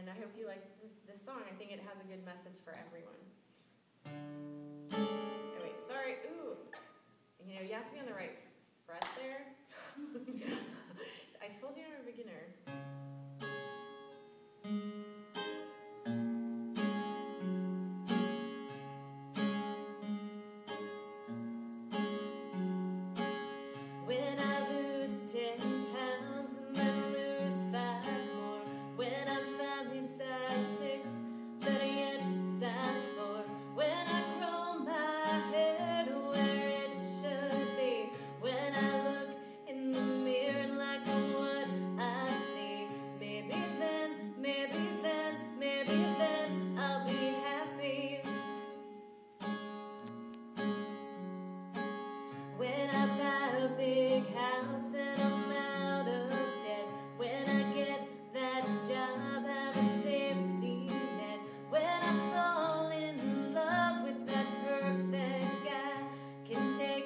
And I hope you like this, this song. I think it has a good message for everyone. Oh, wait, sorry. Ooh.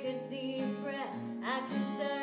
take a deep breath. I can still.